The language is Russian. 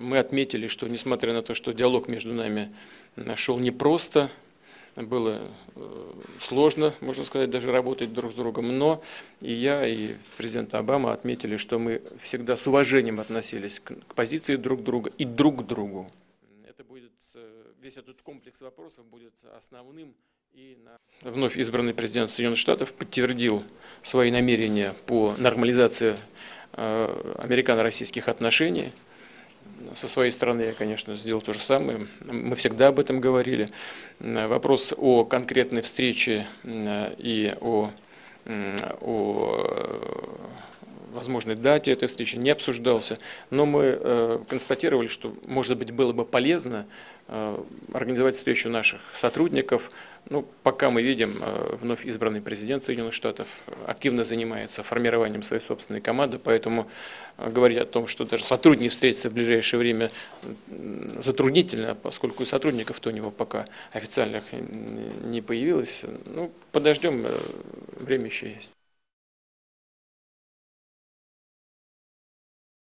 мы отметили, что несмотря на то, что диалог между нами шел непросто, было э, сложно, можно сказать, даже работать друг с другом, но и я, и президент Обама отметили, что мы всегда с уважением относились к позиции друг друга и друг к другу. Это будет, э, весь этот комплекс вопросов будет основным и на... Вновь избранный президент Соединенных Штатов подтвердил свои намерения по нормализации э, американо-российских отношений – со своей стороны я, конечно, сделал то же самое. Мы всегда об этом говорили. Вопрос о конкретной встрече и о, о возможной дате этой встречи не обсуждался, но мы э, констатировали, что, может быть, было бы полезно э, организовать встречу наших сотрудников. Ну, пока мы видим, э, вновь избранный президент Соединенных Штатов активно занимается формированием своей собственной команды, поэтому говорить о том, что даже сотрудники встретятся в ближайшее время, затруднительно, поскольку и сотрудников-то у него пока официальных не появилось. Ну, подождем, время еще есть.